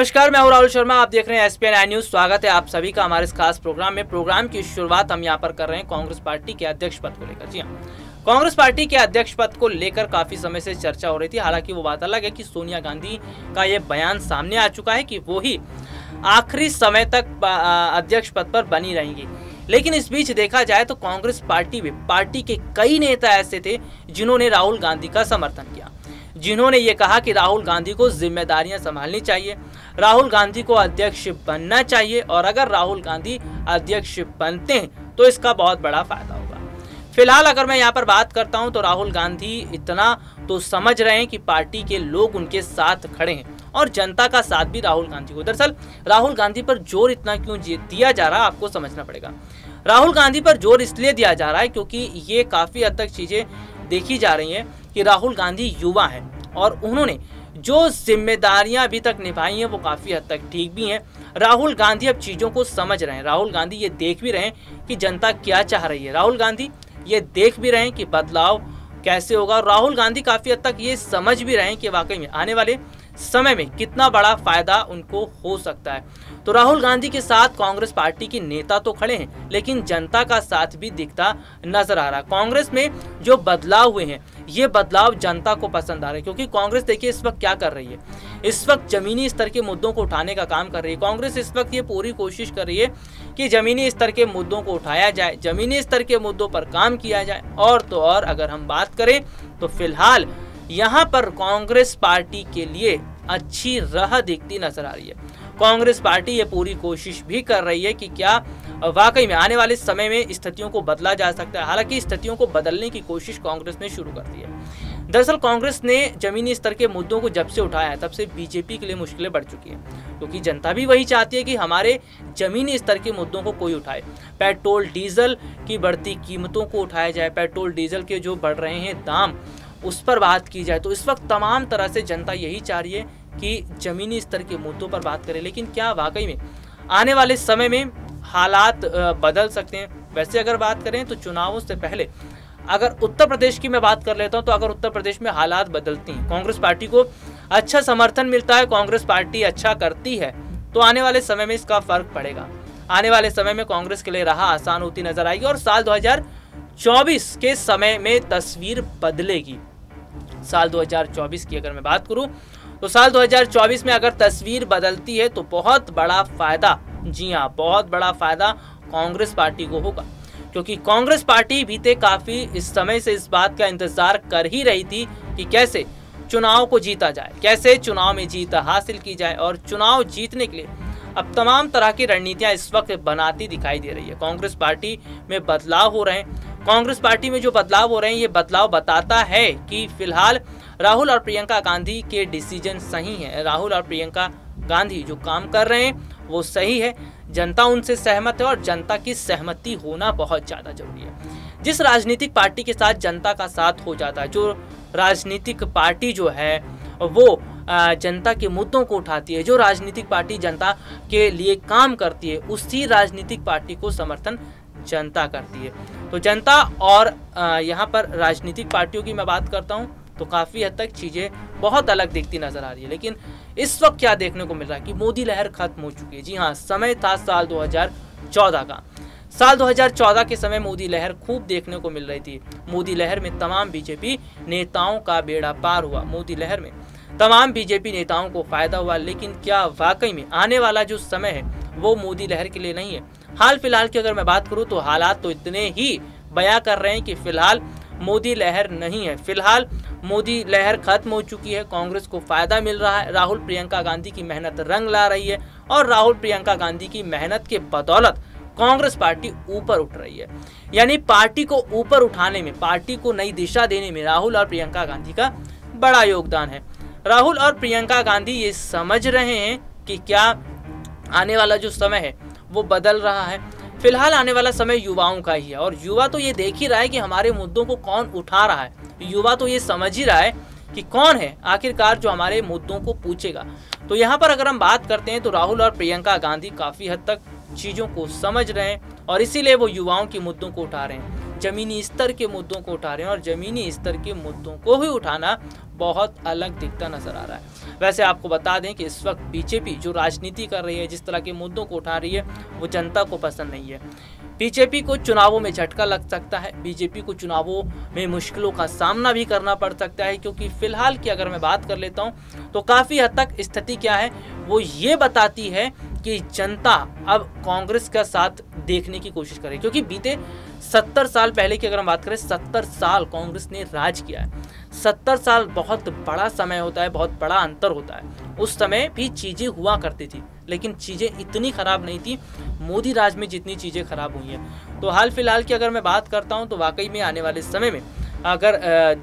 नमस्कार, मैं हूँ राहुल शर्मा, आप देख रहे हैं एसपीएन आई न्यूज़ स्वागत है आप सभी का हमारे इस खास प्रोग्राम में। प्रोग्राम की शुरुआत हम यहाँ पर कर रहे हैं कांग्रेस पार्टी के अध्यक्ष पद को लेकर। जी हाँ कांग्रेस पार्टी के अध्यक्ष पद को लेकर काफ़ी समय से चर्चा हो रही थी। हालाँकि वो बात अलग है कि सोनिया गांधी का ये बयान सामने आ चुका है कि वो ही आखिरी समय तक अध्यक्ष पद पर बनी रहेंगी। लेकिन इस बीच देखा जाए तो कांग्रेस पार्टी में, पार्टी के कई नेता ऐसे थे जिन्होंने राहुल गांधी का समर्थन किया। जिन्होंने ये कहा कि राहुल गांधी को जिम्मेदारियाँ संभालनी चाहिए, राहुल गांधी को अध्यक्ष बनना चाहिए और अगर राहुल गांधी अध्यक्ष बनते हैं तो इसका बहुत बड़ा फ़ायदा होगा। फ़िलहाल अगर मैं यहाँ पर बात करता हूँ तो राहुल गांधी इतना तो समझ रहे हैं कि पार्टी के लोग उनके साथ खड़े हैं और जनता का साथ भी राहुल गांधी को। दरअसल, राहुल गांधी पर ज़ोर इतना क्यों दिया जा रहा, आपको समझना पड़ेगा। राहुल गांधी पर ज़ोर इसलिए दिया जा रहा है क्योंकि ये काफ़ी हद तक चीज़ें देखी जा रही हैं कि राहुल गांधी युवा हैं। और उन्होंने जो जिम्मेदारियाँ अभी तक निभाई हैं, वो काफ़ी हद तक ठीक भी हैं। राहुल गांधी अब चीज़ों को समझ रहे हैं। राहुल गांधी ये देख भी रहे हैं कि जनता क्या चाह रही है। राहुल गांधी ये देख भी रहे हैं कि बदलाव कैसे होगा और राहुल गांधी काफ़ी हद तक ये समझ भी रहे हैं कि वाकई में आने वाले समय में कितना बड़ा फ़ायदा उनको हो सकता है। तो राहुल गांधी के साथ कांग्रेस पार्टी के नेता तो खड़े हैं, लेकिन जनता का साथ भी दिखता नज़र आ रहा कांग्रेस में जो बदलाव हुए हैं ये बदलाव जनता को पसंद आ रहा है, क्योंकि कांग्रेस देखिए इस वक्त क्या कर रही है? इस वक्त जमीनी स्तर के मुद्दों को उठाने का काम कर रही है। कांग्रेस इस वक्त ये पूरी कोशिश कर रही है कि जमीनी स्तर के मुद्दों को उठाया जाए, जमीनी स्तर के मुद्दों पर काम किया जाए। और तो और अगर हम बात करें तो फ़िलहाल यहाँ पर कांग्रेस पार्टी के लिए अच्छी राह दिखती नज़र आ रही है। कांग्रेस पार्टी ये पूरी कोशिश भी कर रही है कि क्या वाकई में आने वाले समय में स्थितियों को बदला जा सकता है। हालाँकि स्थितियों को बदलने की कोशिश कांग्रेस ने शुरू कर दी है। दरअसल कांग्रेस ने जमीनी स्तर के मुद्दों को जब से उठाया है, तब से बीजेपी के लिए मुश्किलें बढ़ चुकी हैं। क्योंकि तो जनता भी वही चाहती है कि हमारे जमीनी स्तर के मुद्दों को कोई उठाए। पेट्रोल, डीजल की बढ़ती कीमतों को उठाया जाए। पेट्रोल, डीजल के जो बढ़ रहे हैं दाम, उस पर बात की जाए तो इस वक्त तमाम तरह से जनता यही चाह रही है कि ज़मीनी स्तर के मुद्दों पर बात करें। लेकिन क्या वाकई में आने वाले समय में हालात बदल सकते हैं। वैसे अगर बात करें तो चुनावों से पहले, अगर उत्तर प्रदेश की मैं बात कर लेता हूँ तो अगर उत्तर प्रदेश में हालात बदलती हैं, कांग्रेस पार्टी को अच्छा समर्थन मिलता है, कांग्रेस पार्टी अच्छा करती है तो आने वाले समय में इसका फ़र्क पड़ेगा। आने वाले समय में कांग्रेस के लिए राह आसान होती नज़र आएगी और साल 2024 के समय में तस्वीर बदलेगी। साल 2024 की अगर मैं बात करूँ तो साल 2024 में अगर तस्वीर बदलती है तो बहुत बड़ा फ़ायदा जी हाँ बहुत बड़ा फ़ायदा कांग्रेस पार्टी को होगा। क्योंकि कांग्रेस पार्टी बीते काफ़ी इस समय से इस बात का इंतज़ार कर ही रही थी कि कैसे चुनाव को जीता जाए, कैसे चुनाव में जीत हासिल की जाए और चुनाव जीतने के लिए अब तमाम तरह की रणनीतियाँ इस वक्त बनाती दिखाई दे रही है। कांग्रेस पार्टी में बदलाव हो रहे हैं। कांग्रेस पार्टी में जो बदलाव हो रहे हैं, ये बदलाव बताता है कि फ़िलहाल राहुल और प्रियंका गांधी के डिसीज़न सही है। राहुल और प्रियंका गांधी जो काम कर रहे हैं वो सही है। जनता उनसे सहमत है और जनता की सहमति होना बहुत ज़्यादा ज़रूरी है। जिस राजनीतिक पार्टी के साथ जनता का साथ हो जाता है, जो राजनीतिक पार्टी जो है, वो जनता के मुद्दों को उठाती है, जो राजनीतिक पार्टी जनता के लिए काम करती है, उसी राजनीतिक पार्टी को समर्थन जनता करती है। तो जनता और यहाँ पर राजनीतिक पार्टियों की मैं बात करता हूँ। तो काफ़ी हद तक चीज़ें बहुत अलग दिखती नज़र आ रही है। लेकिन इस वक्त क्या देखने को मिल रहा है कि मोदी लहर खत्म हो चुकी है। जी हाँ समय था साल 2014 का। साल 2014 के समय मोदी लहर खूब देखने को मिल रही थी। मोदी लहर में तमाम बीजेपी नेताओं का बेड़ा पार हुआ। मोदी लहर में तमाम बीजेपी नेताओं को फ़ायदा हुआ। लेकिन क्या वाकई में आने वाला जो समय है, वो मोदी लहर के लिए नहीं है। हाल फ़िलहाल की अगर मैं बात करूँ तो हालात तो इतने ही बयां कर रहे हैं कि फ़िलहाल मोदी लहर नहीं है। फ़िलहाल मोदी लहर खत्म हो चुकी है, कांग्रेस को फ़ायदा मिल रहा है। राहुल प्रियंका गांधी की मेहनत रंग ला रही है और राहुल प्रियंका गांधी की मेहनत के बदौलत कांग्रेस पार्टी ऊपर उठ रही है। यानी पार्टी को ऊपर उठाने में, पार्टी को नई दिशा देने में राहुल और प्रियंका गांधी का बड़ा योगदान है। राहुल और प्रियंका गांधी ये समझ रहे हैं कि क्या आने वाला जो समय है, वो बदल रहा है। फ़िलहाल आने वाला समय युवाओं का ही है। और युवा तो ये देख ही रहा है कि हमारे मुद्दों को कौन उठा रहा है। युवा तो ये समझ ही रहा है कि कौन है आखिरकार जो हमारे मुद्दों को पूछेगा। तो यहाँ पर अगर हम बात करते हैं तो राहुल और प्रियंका गांधी काफ़ी हद तक चीज़ों को समझ रहे हैं और इसीलिए वो युवाओं के मुद्दों को उठा रहे हैं। जमीनी स्तर के मुद्दों को उठा रहे हैं और जमीनी स्तर के मुद्दों को ही उठाना बहुत अलग दिखता नज़र आ रहा है। वैसे आपको बता दें कि इस वक्त बीजेपी जो राजनीति कर रही है, जिस तरह के मुद्दों को उठा रही है, वो जनता को पसंद नहीं है। बीजेपी को चुनावों में झटका लग सकता है। बीजेपी को चुनावों में मुश्किलों का सामना भी करना पड़ सकता है, क्योंकि फ़िलहाल की अगर मैं बात कर लेता हूँ तो काफ़ी हद तक स्थिति क्या है, वो ये बताती है कि जनता अब कांग्रेस का साथ देखने की कोशिश करे क्योंकि बीते सत्तर साल पहले की अगर हम बात करें, सत्तर साल कांग्रेस ने राज किया है। सत्तर साल बहुत बड़ा समय होता है, बहुत बड़ा अंतर होता है। उस समय भी चीज़ें हुआ करती थी, लेकिन चीज़ें इतनी ख़राब नहीं थी, मोदी राज में जितनी चीज़ें ख़राब हुई हैं। तो हाल फ़िलहाल की अगर मैं बात करता हूँ तो वाकई में आने वाले समय में अगर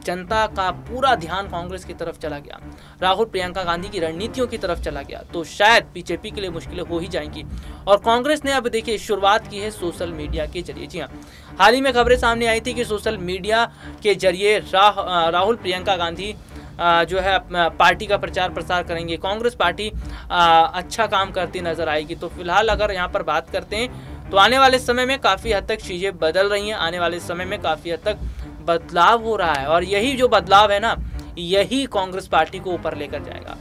जनता का पूरा ध्यान कांग्रेस की तरफ़ चला गया राहुल प्रियंका गांधी की रणनीतियों की तरफ़ चला गया तो शायद बीजेपी के लिए मुश्किलें हो ही जाएँगी। और कांग्रेस ने अब देखिए शुरुआत की है सोशल मीडिया के ज़रिए। जी हाँ हाल ही में खबरें सामने आई थी कि सोशल मीडिया के ज़रिए रा, राहुल प्रियंका गांधी जो है पार्टी का प्रचार प्रसार करेंगे। कांग्रेस पार्टी अच्छा काम करती नज़र आएगी। तो फ़िलहाल अगर यहाँ पर बात करते हैं तो आने वाले समय में काफ़ी हद तक चीज़ें बदल रही हैं। आने वाले समय में काफ़ी हद तक बदलाव हो रहा है और यही जो बदलाव है ना, यही कांग्रेस पार्टी को ऊपर लेकर जाएगा।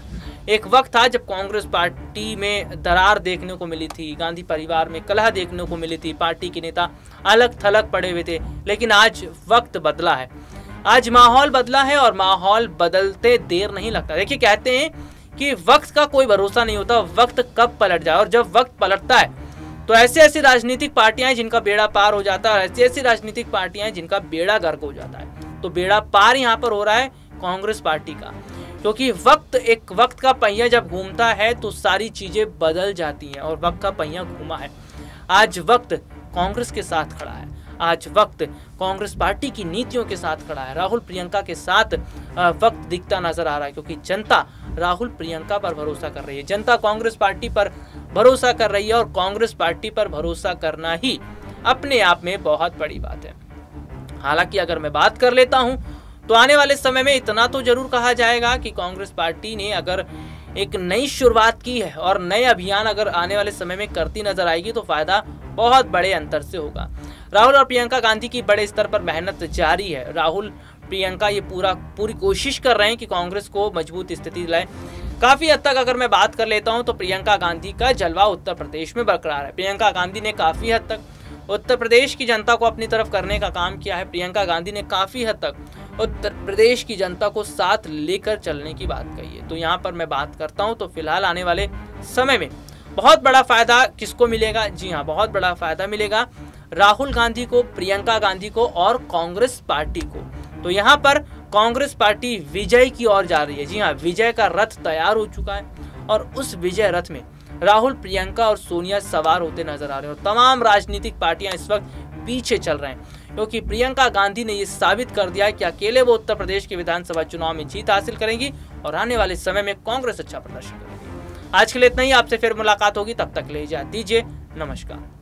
एक वक्त था जब कांग्रेस पार्टी में दरार देखने को मिली थी, गांधी परिवार में कलह देखने को मिली थी, पार्टी के नेता अलग थलग पड़े हुए थे, लेकिन आज वक्त बदला है। आज माहौल बदला है और माहौल बदलते देर नहीं लगता। देखिए, कहते हैं कि वक्त का कोई भरोसा नहीं होता, वक्त कब पलट जाए और जब वक्त पलटता है तो ऐसी ऐसी राजनीतिक पार्टियाँ हैं जिनका बेड़ा पार हो जाता है ऐसी ऐसी राजनीतिक पार्टियाँ हैं जिनका बेड़ा गर्क हो जाता है। तो बेड़ा पार यहाँ पर हो रहा है कांग्रेस पार्टी का। क्योंकि वक्त, एक वक्त का पहिया जब घूमता है तो सारी चीज़ें बदल जाती हैं और वक्त का पहिया घूमा है। आज वक्त कांग्रेस के साथ खड़ा है। आज वक्त कांग्रेस पार्टी की नीतियों के साथ खड़ा है। राहुल प्रियंका के साथ वक्त दिखता नज़र आ रहा है क्योंकि जनता राहुल प्रियंका पर भरोसा कर रही है। जनता कांग्रेस पार्टी पर भरोसा कर रही है और कांग्रेस पार्टी पर भरोसा करना ही अपने आप में बहुत बड़ी बात है। हालाँकि अगर मैं बात कर लेता हूँ तो आने वाले समय में इतना तो ज़रूर कहा जाएगा कि कांग्रेस पार्टी ने अगर एक नई शुरुआत की है और नए अभियान अगर आने वाले समय में करती नज़र आएगी तो फ़ायदा बहुत बड़े अंतर से होगा। राहुल और प्रियंका गांधी की बड़े स्तर पर मेहनत जारी है। राहुल प्रियंका ये पूरा, पूरी कोशिश कर रहे हैं कि कांग्रेस को मज़बूत स्थिति दिलाए। काफ़ी हद तक अगर मैं बात कर लेता हूँ तो प्रियंका गांधी का जलवा उत्तर प्रदेश में बरकरार है। प्रियंका गांधी ने काफ़ी हद तक उत्तर प्रदेश की जनता को अपनी तरफ़ करने का काम किया है। प्रियंका गांधी ने काफ़ी हद तक उत्तर प्रदेश की जनता को साथ लेकर चलने की बात कही है। तो यहाँ पर मैं बात करता हूँ तो फ़िलहाल आने वाले समय में बहुत बड़ा फ़ायदा किसको मिलेगा? जी हाँ बहुत बड़ा फ़ायदा मिलेगा राहुल गांधी को, प्रियंका गांधी को और कांग्रेस पार्टी को। तो यहाँ पर कांग्रेस पार्टी विजय की ओर जा रही है। जी हाँ विजय का रथ तैयार हो चुका है और उस विजय रथ में राहुल, प्रियंका और सोनिया सवार होते नज़र आ रहे हैं और तमाम राजनीतिक पार्टियाँ इस वक्त पीछे चल रहे हैं। क्योंकि प्रियंका गांधी ने ये साबित कर दिया कि अकेले वो उत्तर प्रदेश के विधानसभा चुनाव में जीत हासिल करेंगी और आने वाले समय में कांग्रेस अच्छा प्रदर्शन करेगी। आज के लिए इतना ही। आपसे फिर मुलाकात होगी। तब तक ले जा दीजिए। नमस्कार।